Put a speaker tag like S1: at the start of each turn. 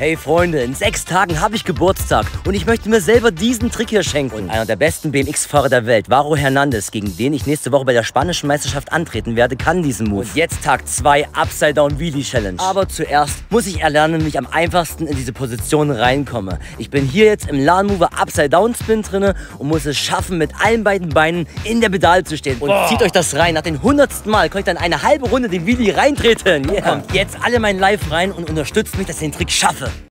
S1: Hey Freunde, in sechs Tagen habe ich Geburtstag und ich möchte mir selber diesen Trick hier schenken. Und einer der besten BMX-Fahrer der Welt, Varo Hernandez, gegen den ich nächste Woche bei der spanischen Meisterschaft antreten werde, kann diesen Move. Und jetzt Tag 2 Upside Down Wheelie Challenge. Aber zuerst muss ich erlernen, wie ich am einfachsten in diese Position reinkomme. Ich bin hier jetzt im Lan Mover Upside Down Spin drinne und muss es schaffen, mit allen beiden Beinen in der Pedale zu stehen. Und Boah. zieht euch das rein. Nach dem hundertsten Mal könnt ihr dann eine halbe Runde den Wheelie reintreten. Yeah. Kommt jetzt alle mein Live rein und unterstützt mich, dass ich den Trick schaffe.